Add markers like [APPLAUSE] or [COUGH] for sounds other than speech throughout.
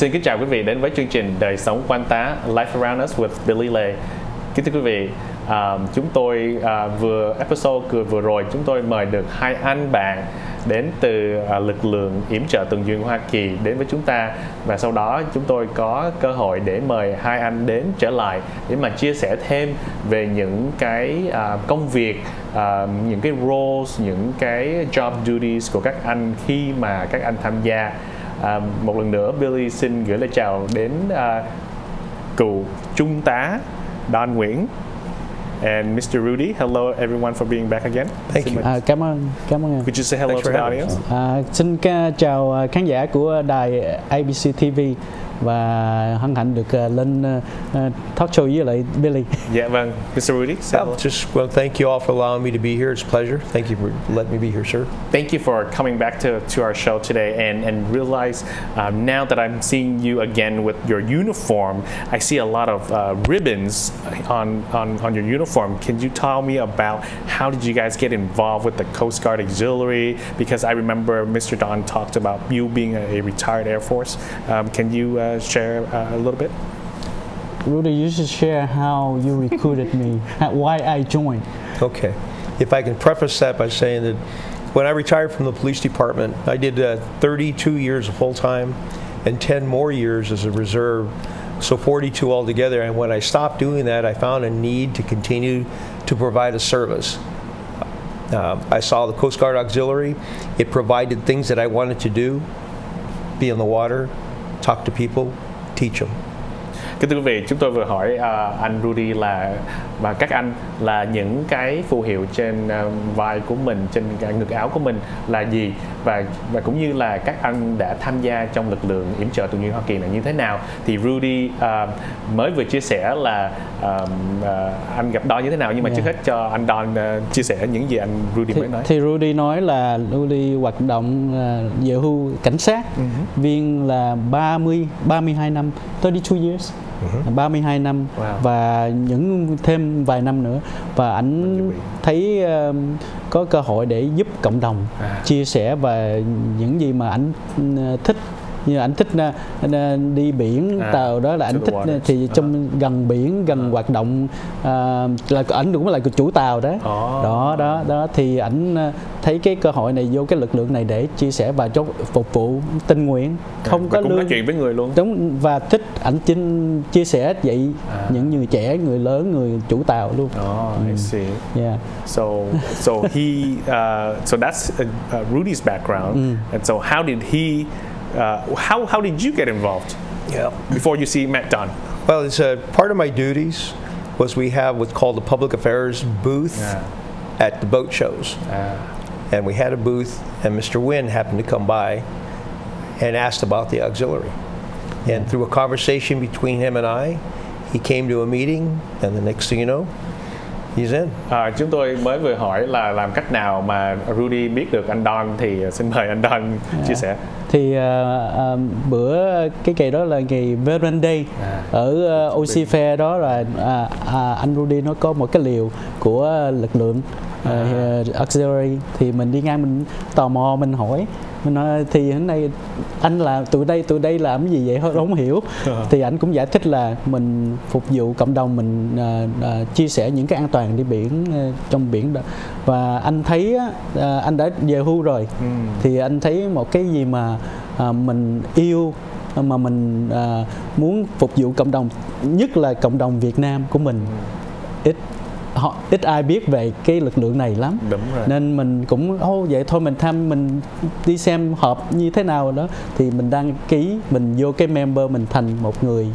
Xin kính chào quý vị đến với chương trình Đời sống quan tá Life Around Us with Billy Lê. Kính thưa quý vị, uh, chúng tôi uh, vừa episode vừa, vừa rồi chúng tôi mời được hai anh bạn đến từ uh, lực lượng yểm trợ tuần duyên Hoa Kỳ đến với chúng ta và sau đó chúng tôi có cơ hội để mời hai anh đến trở lại để mà chia sẻ thêm về những cái uh, công việc uh, những cái roles những cái job duties của các anh khi mà các anh tham gia à, một lần nữa Billy xin gửi lời chào đến à, cựu trung tá Don Nguyễn and Mr. Rudy. Hello everyone for being back again. Thank Xin you. À, cảm ơn, cảm ơn. Could you say hello Thanks to the audience? À, xin ca, chào à, khán giả của đài ABC TV và hân hạnh được à, lên à, à, talk show với lại Billy. [LAUGHS] Dạ vâng, Mr. Rudy. say Well, hello. just well, thank you all for allowing me to be here. It's a pleasure. Thank you for letting me be here, sir. Thank you for coming back to, to our show today and, and realize um, now that I'm seeing you again with your uniform, I see a lot of uh, ribbons on, on, on your uniform. Can you tell me about how did you guys get involved with the Coast Guard Auxiliary? Because I remember Mr. Don talked about you being a, a retired Air Force. Um, can you uh, share uh, a little bit? Rudy, you should share how you recruited me, [LAUGHS] how, why I joined. Okay. If I can preface that by saying that when I retired from the police department, I did uh, 32 years of full time and 10 more years as a reserve, so 42 altogether. And when I stopped doing that, I found a need to continue to provide a service. Uh, I saw the Coast Guard Auxiliary. It provided things that I wanted to do be in the water, talk to people, teach them. Kính thưa quý vị, chúng tôi vừa hỏi à, anh Rudy là và các anh là những cái phù hiệu trên à, vai của mình, trên cái ngực áo của mình là gì và và cũng như là các anh đã tham gia trong lực lượng yểm trợ tuần duyên Hoa Kỳ là như thế nào. Thì Rudy à, mới vừa chia sẻ là à, à, anh gặp Don như thế nào nhưng mà Yeah. trước hết cho anh Don à, chia sẻ những gì anh Rudy Thì, mới nói. thì Rudy nói là Rudy hoạt động à, về hưu cảnh sát, viên là 30, 32 năm, 32 years. 32 năm Wow. và những thêm vài năm nữa và ảnh thấy um, có cơ hội để giúp cộng đồng À. chia sẻ về những gì mà ảnh uh, thích như ảnh thích uh, uh, đi biển À, tàu đó là ảnh the thích thì trong gần biển gần hoạt động uh, là ảnh cũng là chủ tàu đó Ồ. đó đó đó thì ảnh thấy cái cơ hội này vô cái lực lượng này để chia sẻ và cho phục vụ tình nguyện không và có cũng nói lương chuyện với người luôn. đúng và thích ảnh chính chia sẻ vậy À. những người trẻ người lớn người chủ tàu luôn Oh, I see. yeah. So, so he, uh, so that's uh, uh, Rudy's background, and so how did he, uh, how how did you get involved Yeah. before you see Matt Dunn? Well, it's a part of my duties was we have what's called the public affairs booth Yeah. at the boat shows. Uh, and we had a booth, and Mr. Wynn happened to come by and asked about the auxiliary. And through a conversation between him and I, he came to a meeting, and the next thing you know, in. à, chúng tôi mới vừa hỏi là làm cách nào mà Rudy biết được anh Don thì xin mời anh Don chia sẻ. thì ờ, ờ, bữa cái ngày đó là ngày Veteran Day À. ở uh, OC Fair đó là à, à, anh Rudy nó có một cái liều của lực lượng ờ, auxiliary thì mình đi ngang mình tò mò mình hỏi mình nói thì hôm nay anh là tụi đây tụi đây làm cái gì vậy? Không không hiểu. Thì anh cũng giải thích là mình phục vụ cộng đồng mình ờ, ờ, chia sẻ những cái an toàn đi biển ờ, trong biển đó. Và anh thấy ờ, anh đã về hưu rồi. Thì anh thấy một cái gì mà à, mình yêu mà mình à, muốn phục vụ cộng đồng nhất là cộng đồng Việt Nam của mình. Ít họ ít ai biết về cái lực lượng này lắm. Đúng rồi. nên mình cũng ô vậy thôi mình tham mình đi xem họp như thế nào đó. Thì mình đăng ký mình vô cái member mình thành một người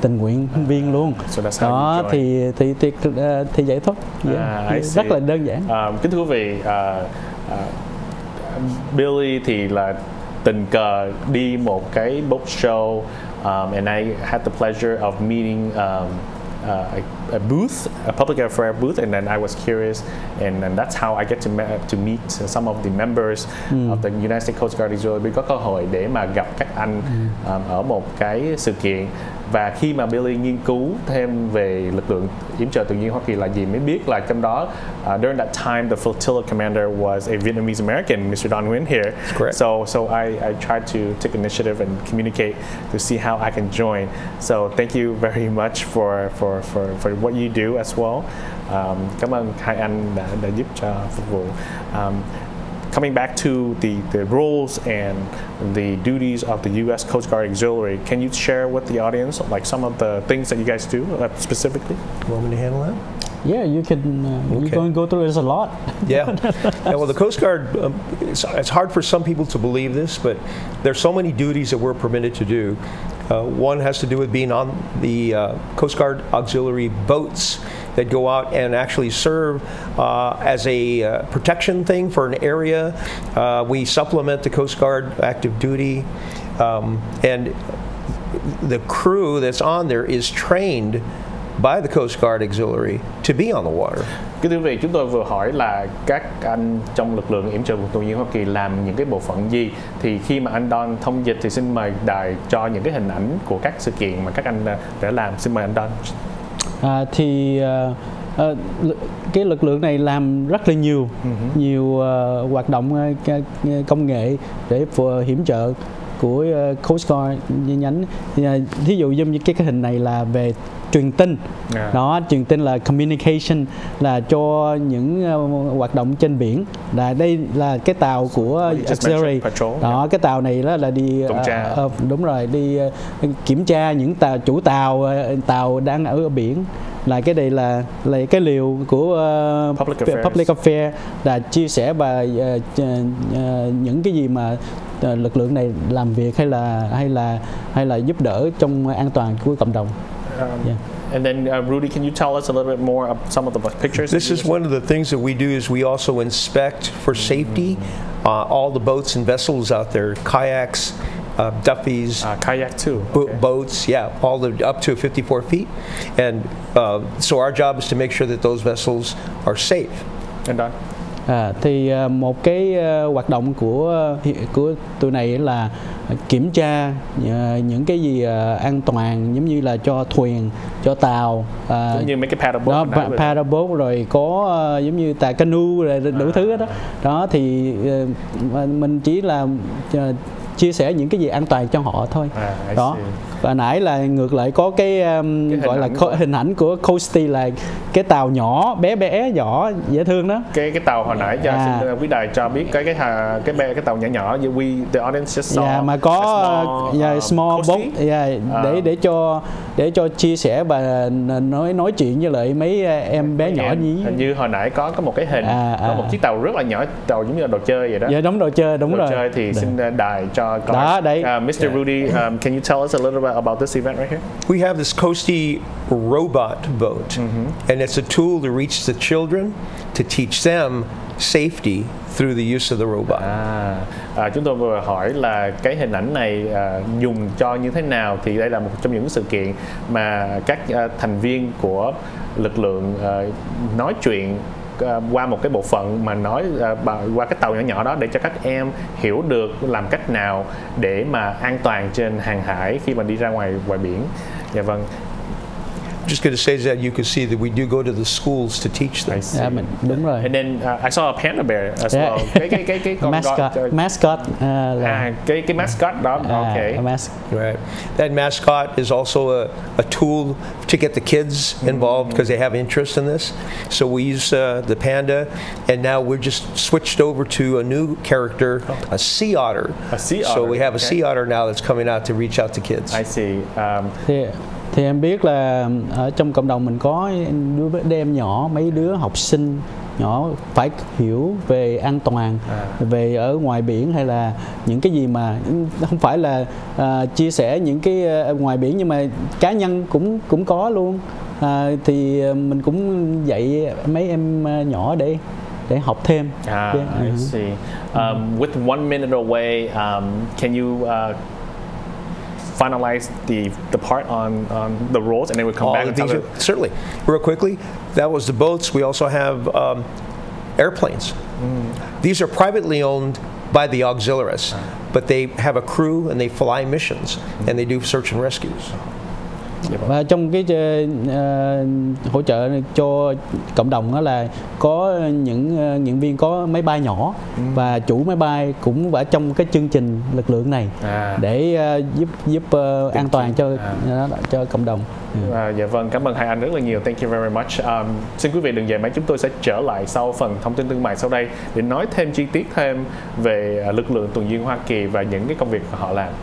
tình nguyện viên luôn. So that's how đó thì thì thì thì, thì vậy thôi. À, I rất see. là đơn giản. À, kính thưa quý vị, à, à, Billy thì là tình cờ đi một cái boat show um, and I had the pleasure of meeting um, uh, a, booth, a public affair booth, and then I was curious, and, and that's how I get to, me- to meet some of the members of the United States Coast Guard Auxiliary. Có cơ hội để mà gặp các anh um, ở một cái sự kiện và khi mà Billy nghiên cứu thêm về lực lượng yểm trợ tự nhiên Hoa Kỳ là gì mới biết là trong đó uh, during that time the flotilla commander was a Vietnamese American Mr. Don Nguyen here correct. so so I, I tried to take initiative and communicate to see how I can join so thank you very much for for for, for what you do as well um, cảm ơn hai anh đã, đã giúp cho phục vụ um, coming back to the, the roles and the duties of the U.S. Coast Guard Auxiliary, can you share with the audience like some of the things that you guys do uh, specifically? Want me to handle that? Yeah, you can. Uh, Okay. You're going to go through this a lot. Yeah. yeah. Well, the Coast Guard, um, it's, it's hard for some people to believe this, but there's so many duties that we're permitted to do. Uh, one has to do with being on the uh, Coast Guard auxiliary boats that go out and actually serve uh, as a uh, protection thing for an area. Uh, we supplement the Coast Guard active duty. Um, and the crew that's on there is trained by the Coast Guard Auxiliary to be on the water. Kính thưa quý vị, chúng tôi vừa hỏi là các anh trong lực lượng yểm trợ vùng tự nhiên Hoa Kỳ làm những cái bộ phận gì thì khi mà anh Don thông dịch thì xin mời đài cho những cái hình ảnh của các sự kiện mà các anh ờ, đã làm. Xin mời anh Don. À, thì ờ, lực- cái lực lượng này làm rất là nhiều nhiều ờ, hoạt động ca- công nghệ để phù hiểm trợ của ờ, Coast Guard nhánh. Ờ, thí dụ như cái cái hình này là về truyền tin. À. đó truyền tin là communication là cho những ờ, hoạt động trên biển. Là đây là cái tàu của auxiliary. Đó cái tàu này đó là đi ờ, ờ, đúng rồi đi ờ, kiểm tra những tàu chủ tàu ờ, tàu đang ở biển là cái đây là là cái liều của ờ, Public affairs. public affairs là chia sẻ và ch- ờ, những cái gì mà ờ, lực lượng này làm việc hay là hay là hay là giúp đỡ trong an toàn của cộng đồng Um, Yeah. And then uh, Rudy, can you tell us a little bit more of some of the pictures? This is one of the things that we do is we also inspect for safety uh, all the boats and vessels out there, kayaks, uh, duffies, Uh, kayak too. bo- okay. boats, yeah, all the up to 54 feet. And uh, so our job is to make sure that those vessels are safe. And Don. À, thì à, một cái à, hoạt động của của tụi này là kiểm tra à, những cái gì à, an toàn giống như là cho thuyền, cho tàu, à, Giống như mấy cái paddle boat đó pa- rồi có giống như tà canoe rồi đủ thứ hết đó đó thì mình chỉ là chia sẻ những cái gì an toàn cho họ thôi À, đó see. Và nãy là ngược lại có cái, um, Cái gọi là co- của- hình ảnh của Coasty là cái tàu nhỏ bé bé nhỏ dễ thương đó cái cái tàu hồi nãy cho À. xin uh, quý đài cho biết cái cái hà- cái bè cái tàu nhỏ nhỏ như we the audience just saw Dạ, mà có small, yeah, um, small coastie. boat yeah, À. để để cho để cho chia sẻ và nói nói chuyện với lại mấy em bé nhỏ Em, nhí hình như hồi nãy có có một cái hình À, có à. một chiếc tàu rất là nhỏ tàu giống như là đồ chơi vậy đó dạ đúng đồ chơi đúng đồ rồi chơi thì Dạ. xin uh, đài cho coi Đó, đấy. Uh, Mr. Yeah. Rudy um, can you tell us a little bit about this event right here? We have this Coastie robot boat, and it's a tool to reach the children to teach them safety through the use of the robot. À, à, chúng tôi vừa hỏi là cái hình ảnh này à, dùng cho như thế nào thì đây là một trong những sự kiện mà các à, thành viên của lực lượng à, nói chuyện Ờ, qua một cái bộ phận mà nói ờ, qua cái tàu nhỏ nhỏ đó để cho các em hiểu được làm cách nào để mà an toàn trên hàng hải khi mà đi ra ngoài ngoài biển. Dạ vâng. Just going to say that you can see that we do go to the schools to teach them. I see. dạ mình đúng rồi And then uh, I saw a panda bear as Yeah. well. Cái cái cái cái con mascot gọi- mascot à, là à, cái cái mascot đó. à, okay. mas- Right. That mascot is also a, a tool to get the kids involved because they have interest in this. So we use uh, the panda, and now we're just switched over to a new character, a sea otter. A sea otter. So we have a sea otter now that's coming out to reach out to kids. I see. Um, thì thì em biết là ở trong cộng đồng mình có đứa đứa em nhỏ mấy đứa học sinh nhỏ phải hiểu về an toàn À. về ở ngoài biển hay là những cái gì mà không phải là à, chia sẻ những cái à, ngoài biển nhưng mà cá nhân cũng cũng có luôn à, thì mình cũng dạy mấy em nhỏ để để học thêm Ah, Yeah, I see. Um, with one minute away, um, can you uh, finalize the the part on, on the roles, and then we'll come All back the and talk things about- are- certainly. Real quickly, that was the boats. We also have um, airplanes. These are privately owned by the auxiliaries, but they have a crew and they fly missions and they do search and rescues. Và trong cái uh, hỗ trợ cho cộng đồng đó là có những uh, nghiện viên có máy bay nhỏ Ừ. và chủ máy bay cũng ở trong cái chương trình lực lượng này à. để uh, giúp giúp uh, an toàn cho À. uh, cho cộng đồng Ừ. À, dạ vâng, cảm ơn hai anh rất là nhiều. Thank you very much. Um, xin quý vị đừng dậy máy, chúng tôi sẽ trở lại sau phần thông tin thương mại sau đây để nói thêm chi tiết thêm về lực lượng tuần duyên Hoa Kỳ và những cái công việc mà họ làm.